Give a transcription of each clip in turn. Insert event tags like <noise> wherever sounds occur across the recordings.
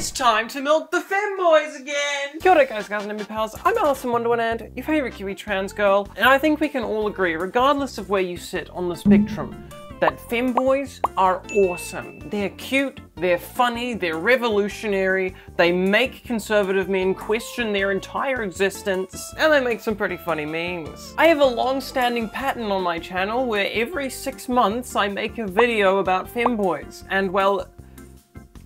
It's time to milk the femboys again! Kia ora guys, guys, and pals. I'm Alice in Wonderland, your favorite Kiwi trans girl, and I think we can all agree, regardless of where you sit on the spectrum, that femboys are awesome. They're cute, they're funny, they're revolutionary, they make conservative men question their entire existence, and they make some pretty funny memes. I have a long-standing pattern on my channel where every six months I make a video about femboys, and well,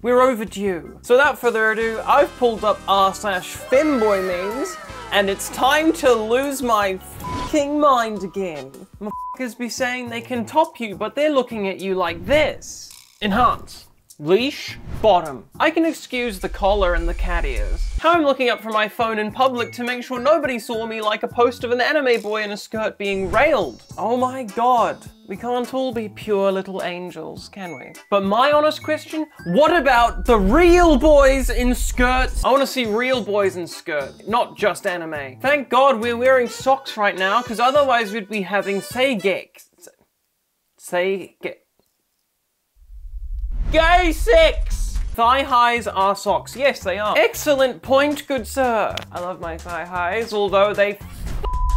we're overdue. So without further ado, I've pulled up r slash femboy memes, and it's time to lose my fucking mind again. Motherfuckers be saying they can top you, but they're looking at you like this. Enhance. Leash, bottom. I can excuse the collar and the cat ears. How I'm looking up from my phone in public to make sure nobody saw me like a post of an anime boy in a skirt being railed. Oh my god. We can't all be pure little angels, can we? But my honest question, what about the real boys in skirts? I want to see real boys in skirts, not just anime. Thank god we're wearing socks right now, because otherwise we'd be having seigek. Seigek. Gay sex! Thigh highs are socks. Yes, they are. Excellent point, good sir. I love my thigh highs, although they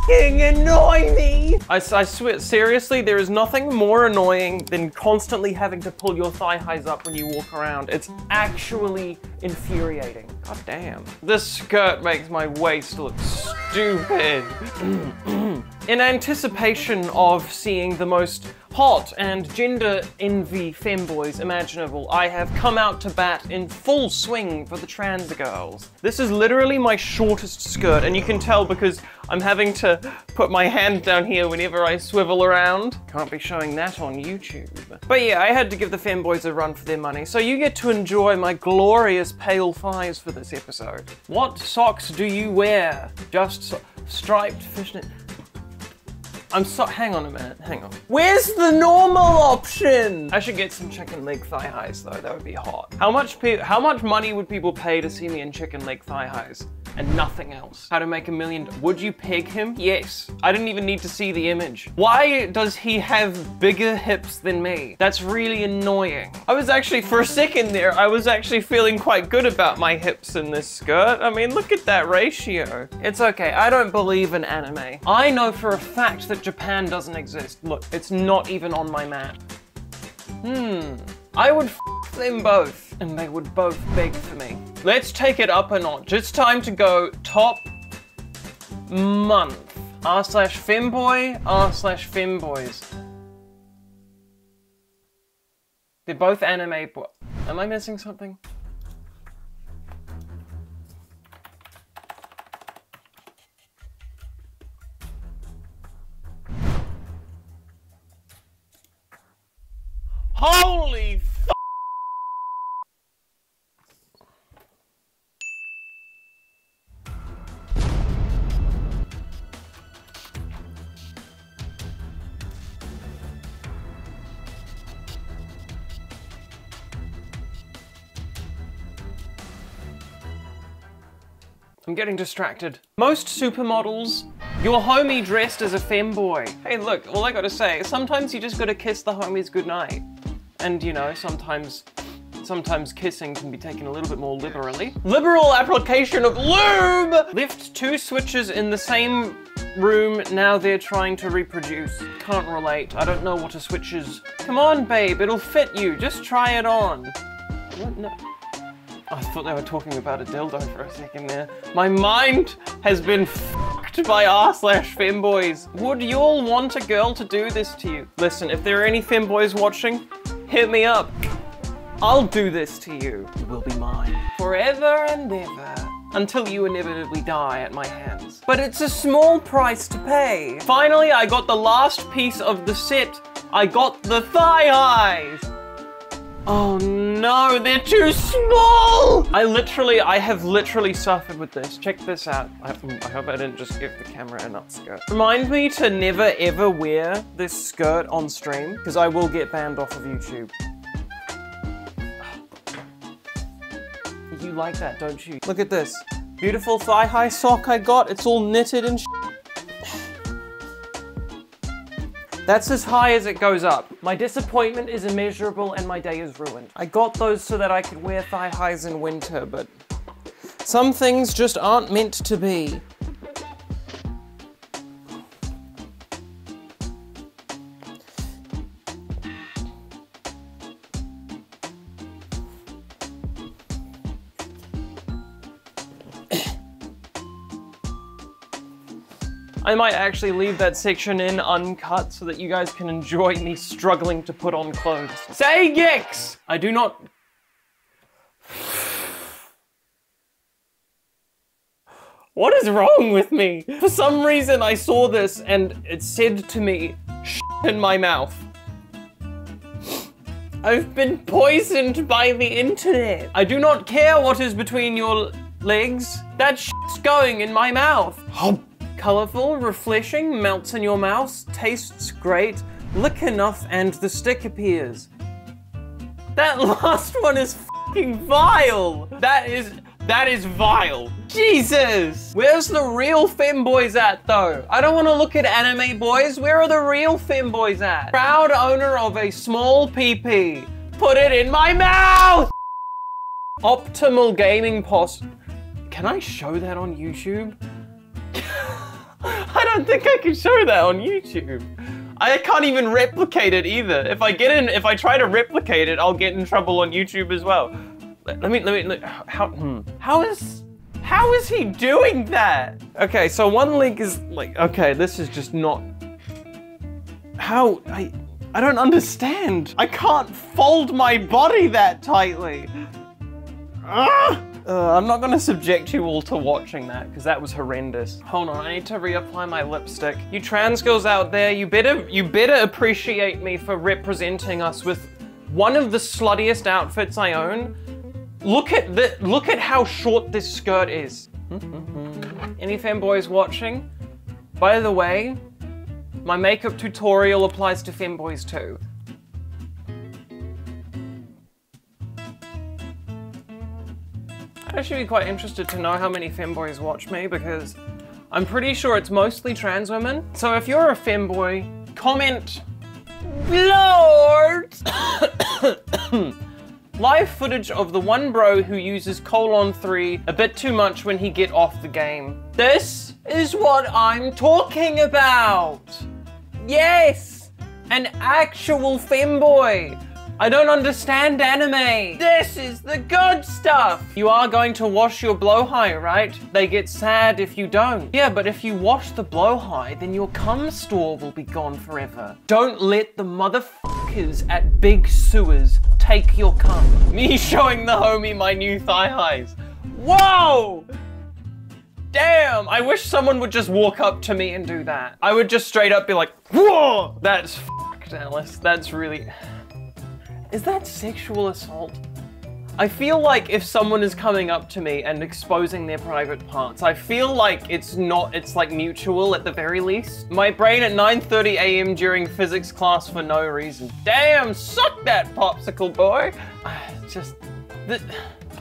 fucking annoy me. I, I swear, seriously, there is nothing more annoying than constantly having to pull your thigh highs up when you walk around. It's actually infuriating. God damn. This skirt makes my waist look stupid. <clears throat> In anticipation of seeing the most hot and gender envy femboys imaginable, I have come out to bat in full swing for the trans girls. This is literally my shortest skirt, and you can tell because I'm having to put my hand down here whenever I swivel around. Can't be showing that on YouTube. But yeah, I had to give the femboys a run for their money, so you get to enjoy my glorious pale thighs for this episode. What socks do you wear? Just so striped fishnet. I'm so- hang on a minute, hang on. Where's the normal option? I should get some chicken leg thigh highs though, that would be hot. How much how much money would people pay to see me in chicken leg thigh highs? And nothing else. How to make a million, would you peg him? Yes. I didn't even need to see the image. Why does he have bigger hips than me? That's really annoying. I was actually, for a second there, I was actually feeling quite good about my hips in this skirt. I mean, look at that ratio. It's okay, I don't believe in anime. I know for a fact that Japan doesn't exist. Look, it's not even on my map. Hmm. I would them both, and they would both beg for me. Let's take it up a notch. It's time to go top month. R slash femboy, R slash femboys. They're both anime boy. Am I missing something? Holy I'm getting distracted. Most supermodels, your homie dressed as a femboy. Hey look, all I gotta say, sometimes you just gotta kiss the homies goodnight. And you know, sometimes sometimes kissing can be taken a little bit more liberally. Liberal application of lube! Left two switches in the same room, now they're trying to reproduce. Can't relate, I don't know what a switch is. Come on, babe, it'll fit you, just try it on. What? No. I thought they were talking about a dildo for a second there. My mind has been fucked by r slash femboys. Would you all want a girl to do this to you? Listen, if there are any femboys watching, hit me up. I'll do this to you. You will be mine. Forever and ever. Until you inevitably die at my hands. But it's a small price to pay. Finally, I got the last piece of the set. I got the thigh highs. Oh no, they're too small! I literally, I have literally suffered with this. Check this out. I, mm, I hope I didn't just give the camera a nut skirt. Remind me to never ever wear this skirt on stream, because I will get banned off of YouTube. You like that, don't you? Look at this. Beautiful thigh-high sock I got. It's all knitted and That's as high as it goes up. My disappointment is immeasurable and my day is ruined. I got those so that I could wear thigh highs in winter, but some things just aren't meant to be. I might actually leave that section in uncut so that you guys can enjoy me struggling to put on clothes. Say Gex! I do not... What is wrong with me? For some reason I saw this and it said to me, in my mouth. I've been poisoned by the internet. I do not care what is between your legs. That shit's going in my mouth. Colorful, refreshing, melts in your mouth, tastes great, lick enough and the stick appears. That <laughs> last one is fucking vile! That is, that is vile. Jesus! Where's the real femboys at though? I don't want to look at anime boys, where are the real femboys at? Proud owner of a small PP. Put it in my mouth! Optimal gaming post. Can I show that on YouTube? <laughs> I don't think I can show that on YouTube. I can't even replicate it either. If I get in, if I try to replicate it, I'll get in trouble on YouTube as well. Let, let me, let me, let, how, hmm. how is, how is he doing that? Okay, so one link is like, okay, this is just not, how, I, I don't understand. I can't fold my body that tightly. Ah! Uh, I'm not gonna subject you all to watching that, because that was horrendous. Hold on, I need to reapply my lipstick. You trans girls out there, you better, you better appreciate me for representing us with one of the sluttiest outfits I own. Look at the, look at how short this skirt is. <laughs> Any femboys watching? By the way, my makeup tutorial applies to femboys too. I'd actually be quite interested to know how many femboys watch me because I'm pretty sure it's mostly trans women. So if you're a femboy, comment Lord! <coughs> Live footage of the one bro who uses colon 3 a bit too much when he get off the game. This is what I'm talking about! Yes! An actual femboy! I don't understand anime. This is the good stuff. You are going to wash your Blåhaj, right? They get sad if you don't. Yeah, but if you wash the Blåhaj, then your cum store will be gone forever. Don't let the motherfuckers at big sewers take your cum. Me <laughs> showing the homie my new thigh highs. Whoa! Damn, I wish someone would just walk up to me and do that. I would just straight up be like, whoa! That's fucked, Alice. That's really... Is that sexual assault? I feel like if someone is coming up to me and exposing their private parts, I feel like it's not, it's like mutual at the very least. My brain at 9.30 a.m. during physics class for no reason. Damn, suck that popsicle boy. I <sighs> just,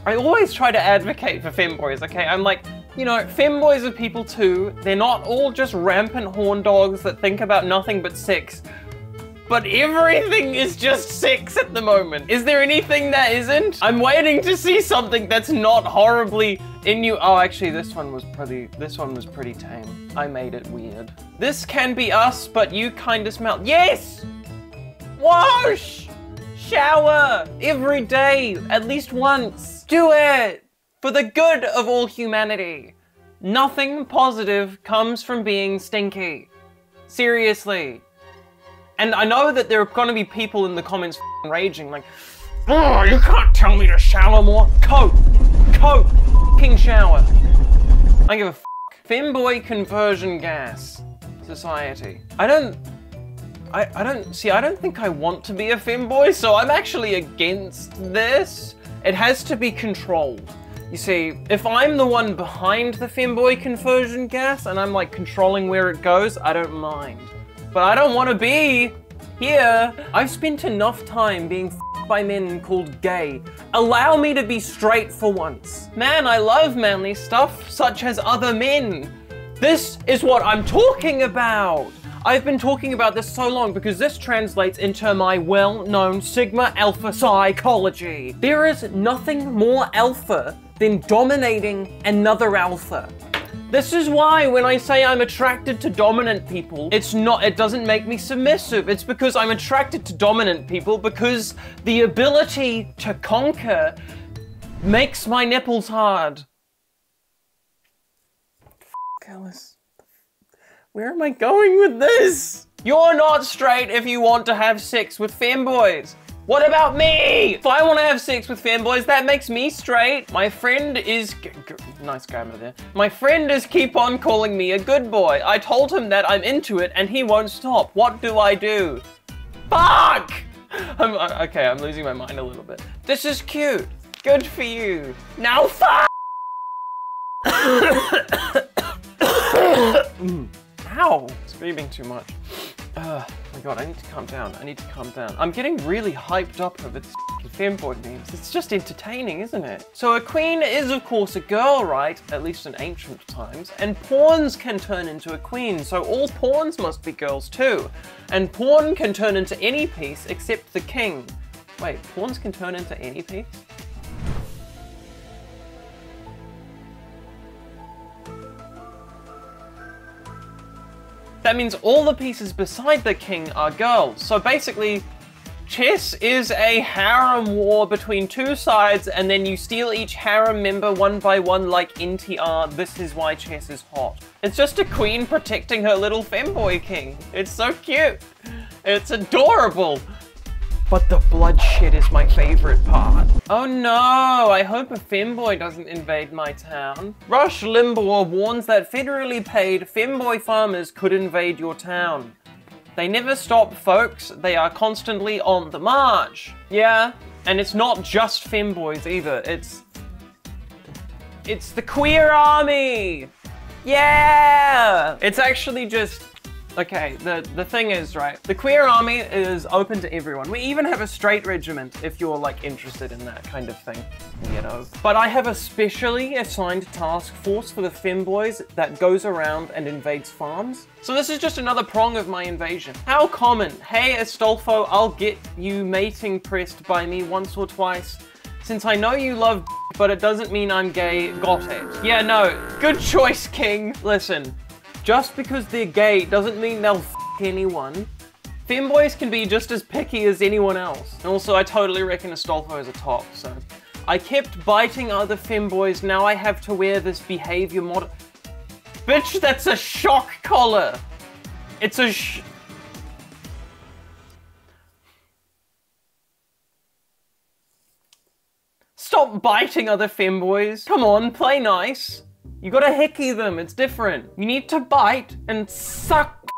I always try to advocate for femboys, okay? I'm like, you know, femboys are people too. They're not all just rampant horn dogs that think about nothing but sex but everything is just sex at the moment. Is there anything that isn't? I'm waiting to see something that's not horribly in you. Oh, actually, this one was pretty, this one was pretty tame. I made it weird. This can be us, but you kind of smell. Yes! Wash! Shower! Every day, at least once. Do it! For the good of all humanity. Nothing positive comes from being stinky. Seriously. And I know that there are gonna be people in the comments raging like, Oh, you can't tell me to shower more. Coat, coat, king shower. I give a a f Femboy conversion gas society. I don't, I, I don't, see, I don't think I want to be a femboy, so I'm actually against this. It has to be controlled. You see, if I'm the one behind the femboy conversion gas and I'm like controlling where it goes, I don't mind but I don't want to be here. I've spent enough time being by men called gay. Allow me to be straight for once. Man, I love manly stuff, such as other men. This is what I'm talking about. I've been talking about this so long because this translates into my well-known Sigma Alpha psychology. There is nothing more alpha than dominating another alpha. This is why when I say I'm attracted to dominant people, it's not, it doesn't make me submissive. It's because I'm attracted to dominant people because the ability to conquer makes my nipples hard. F Alice. Where am I going with this? You're not straight if you want to have sex with femboys. What about me? If I want to have sex with fanboys, that makes me straight. My friend is... nice grammar there. My friend is keep on calling me a good boy. I told him that I'm into it and he won't stop. What do I do? Fuck! I'm, uh, okay, I'm losing my mind a little bit. This is cute. Good for you. Now fuck! Ow! Screaming too much. Oh my god, I need to calm down. I need to calm down. I'm getting really hyped up over this femboy memes. It's just entertaining, isn't it? So a queen is of course a girl, right? At least in ancient times. And pawns can turn into a queen, so all pawns must be girls too. And pawn can turn into any piece except the king. Wait, pawns can turn into any piece? That means all the pieces beside the king are girls. So basically, chess is a harem war between two sides, and then you steal each harem member one by one like NTR. This is why chess is hot. It's just a queen protecting her little femboy king. It's so cute. It's adorable. But the bloodshed is my favorite part. Oh no, I hope a femboy doesn't invade my town. Rush Limbaugh warns that federally paid femboy farmers could invade your town. They never stop, folks. They are constantly on the march. Yeah, and it's not just femboys either. It's... It's the queer army! Yeah! It's actually just Okay, the, the thing is, right, the queer army is open to everyone. We even have a straight regiment if you're like interested in that kind of thing, you know. But I have a specially assigned task force for the femboys that goes around and invades farms. So this is just another prong of my invasion. How common? Hey Astolfo, I'll get you mating pressed by me once or twice. Since I know you love but it doesn't mean I'm gay, got it. Yeah, no, good choice, King. Listen, just because they're gay doesn't mean they'll f anyone. Femboys can be just as picky as anyone else. Also, I totally reckon Astolfo is a top, so. I kept biting other femboys, now I have to wear this behavior mod- Bitch, that's a shock collar! It's a sh- Stop biting other femboys. Come on, play nice. You gotta hickey them, it's different. You need to bite and suck.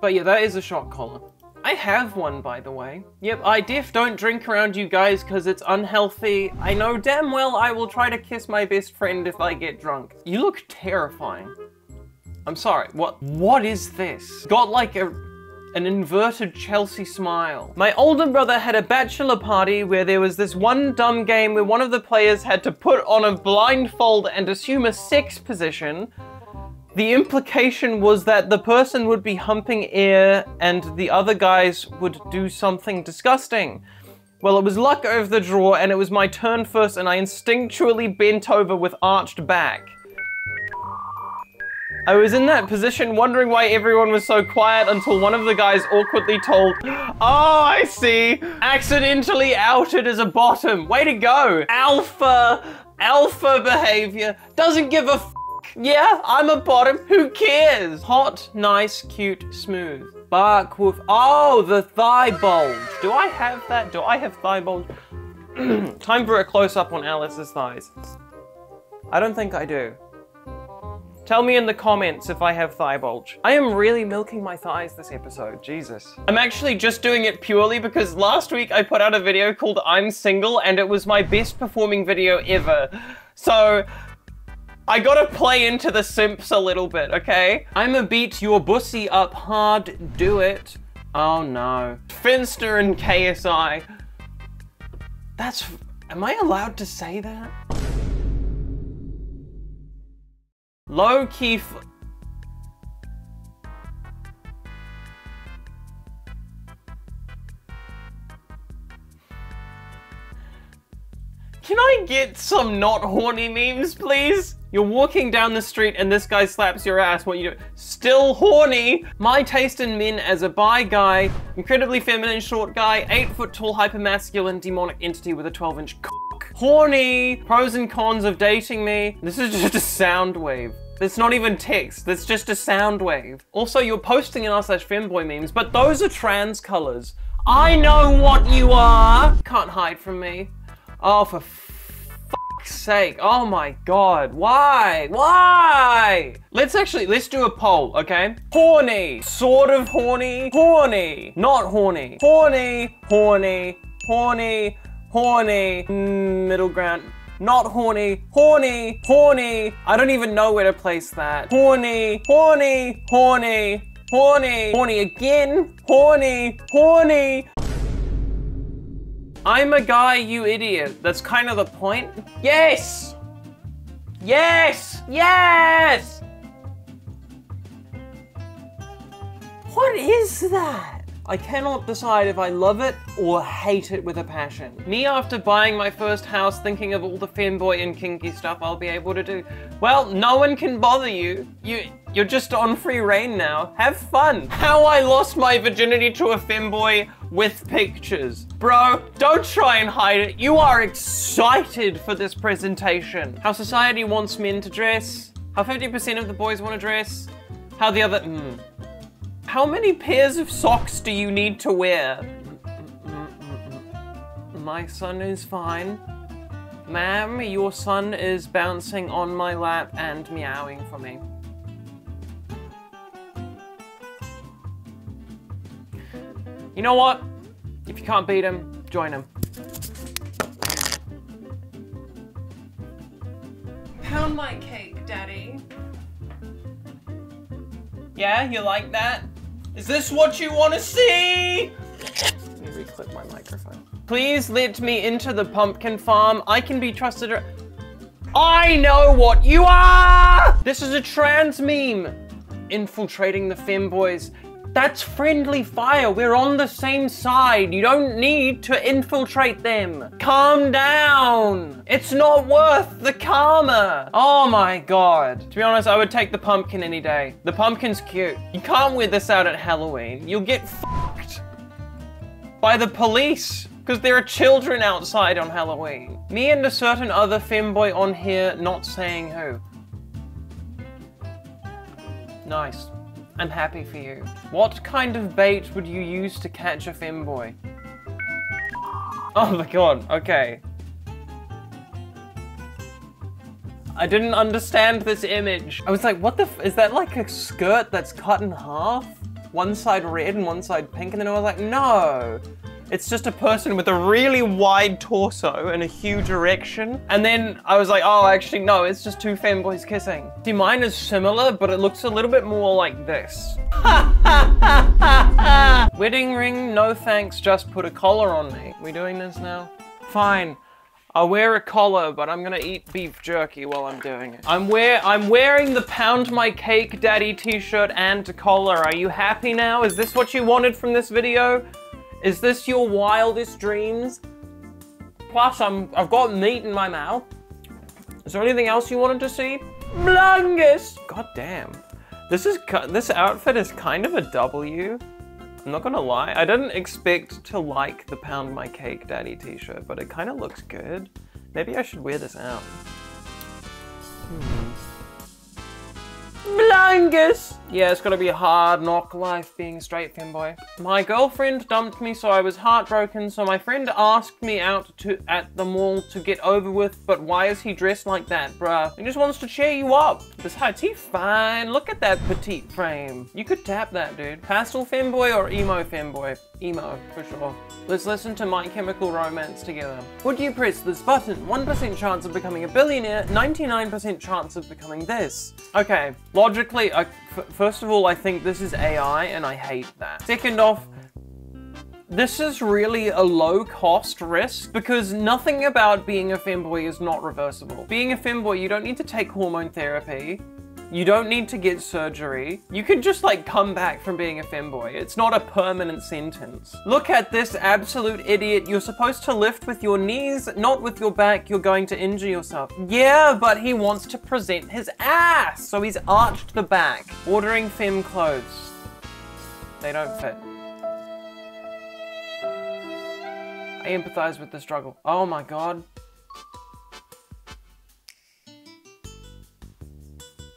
But yeah, that is a shock collar. I have one, by the way. Yep, I def don't drink around you guys because it's unhealthy. I know damn well I will try to kiss my best friend if I get drunk. You look terrifying. I'm sorry, what? What is this? Got like a an inverted Chelsea smile. My older brother had a bachelor party where there was this one dumb game where one of the players had to put on a blindfold and assume a sex position. The implication was that the person would be humping air and the other guys would do something disgusting. Well, it was luck over the draw and it was my turn first and I instinctually bent over with arched back. I was in that position wondering why everyone was so quiet until one of the guys awkwardly told, Oh, I see. Accidentally outed as a bottom. Way to go. Alpha, alpha behavior. Doesn't give a f Yeah, I'm a bottom. Who cares? Hot, nice, cute, smooth. Bark with, oh, the thigh bulge. Do I have that? Do I have thigh bulge? <clears throat> Time for a close up on Alice's thighs. I don't think I do. Tell me in the comments if I have thigh bulge. I am really milking my thighs this episode, Jesus. I'm actually just doing it purely because last week I put out a video called I'm Single and it was my best performing video ever. So, I gotta play into the simps a little bit, okay? I'ma beat your bussy up hard, do it. Oh no. Finster and KSI. That's, am I allowed to say that? Low key. Can I get some not horny memes, please? You're walking down the street and this guy slaps your ass. What you do? Still horny. My taste in men as a bi guy, incredibly feminine short guy, eight foot tall, hyper masculine, demonic entity with a 12 inch cock. horny pros and cons of dating me. This is <laughs> just a sound wave. That's not even text, that's just a sound wave. Also, you're posting in r slash femboy memes, but those are trans colors. I know what you are! Can't hide from me. Oh, for fuck's sake. Oh my god. Why? Why? Let's actually, let's do a poll, okay? Horny. Sort of horny. Horny. Not horny. Horny. Horny. Horny. Horny. Mm, middle ground. Not horny. Horny. Horny. I don't even know where to place that. Horny. Horny. Horny. Horny. Horny again. Horny. Horny. I'm a guy, you idiot. That's kind of the point. Yes! Yes! Yes! What is that? I cannot decide if I love it or hate it with a passion. Me after buying my first house thinking of all the femboy and kinky stuff I'll be able to do. Well, no one can bother you. You you're just on free reign now. Have fun. How I lost my virginity to a femboy with pictures. Bro, don't try and hide it. You are excited for this presentation. How society wants men to dress. How 50% of the boys want to dress. How the other... Mm. How many pairs of socks do you need to wear? My son is fine. Ma'am, your son is bouncing on my lap and meowing for me. You know what? If you can't beat him, join him. Pound my cake, Daddy. Yeah, you like that? Is this what you want to see? Let me reclip my microphone. Please let me into the pumpkin farm. I can be trusted. I know what you are! This is a trans meme. Infiltrating the femboys that's friendly fire. We're on the same side. You don't need to infiltrate them. Calm down. It's not worth the karma. Oh my god. To be honest, I would take the pumpkin any day. The pumpkin's cute. You can't wear this out at Halloween. You'll get fucked by the police because there are children outside on Halloween. Me and a certain other femboy on here, not saying who. Nice. I'm happy for you. What kind of bait would you use to catch a femboy? Oh my god, okay. I didn't understand this image. I was like, what the is that like a skirt that's cut in half? One side red and one side pink, and then I was like, no. It's just a person with a really wide torso and a huge erection. And then I was like, oh, actually, no, it's just two fanboys kissing. See, mine is similar, but it looks a little bit more like this. <laughs> Wedding ring, no thanks, just put a collar on me. We doing this now? Fine. I'll wear a collar, but I'm gonna eat beef jerky while I'm doing it. I'm wear I'm wearing the pound my cake daddy t-shirt and a collar. Are you happy now? Is this what you wanted from this video? Is this your wildest dreams? Plus, I'm, I've got meat in my mouth. Is there anything else you wanted to see? Blungus! God damn. This is this outfit is kind of a W. I'm not gonna lie. I didn't expect to like the Pound My Cake Daddy t-shirt, but it kind of looks good. Maybe I should wear this out. Hmm. Blungus! Yeah, it's gonna be a hard knock life being straight femboy. My girlfriend dumped me so I was heartbroken, so my friend asked me out to at the mall to get over with, but why is he dressed like that, bruh? He just wants to cheer you up. Besides, he fine. Look at that petite frame. You could tap that, dude. Pastel femboy or emo femboy? Emo, for sure. Let's listen to My Chemical Romance together. Would you press this button? 1% chance of becoming a billionaire, 99% chance of becoming this. Okay, logically, I, first of all, I think this is AI and I hate that. Second off, this is really a low cost risk because nothing about being a femboy is not reversible. Being a femboy, you don't need to take hormone therapy. You don't need to get surgery. You can just like come back from being a femboy. It's not a permanent sentence. Look at this absolute idiot. You're supposed to lift with your knees, not with your back. You're going to injure yourself. Yeah, but he wants to present his ass. So he's arched the back. Ordering fem clothes. They don't fit. I empathize with the struggle. Oh my god.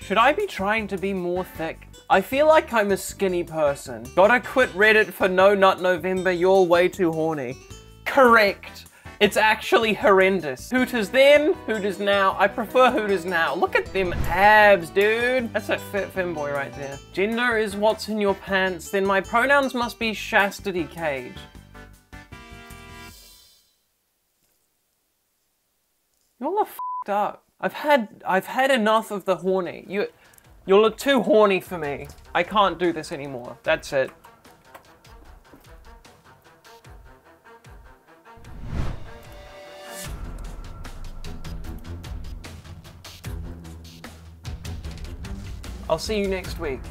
Should I be trying to be more thick? I feel like I'm a skinny person. Gotta quit Reddit for No Nut November, you're way too horny. Correct. It's actually horrendous. Hooters then, Hooters now. I prefer Hooters now. Look at them abs, dude. That's a fit femboy right there. Gender is what's in your pants, then my pronouns must be Chastity Cage. You're all f***ed up. I've had I've had enough of the horny. You you're too horny for me. I can't do this anymore. That's it. I'll see you next week.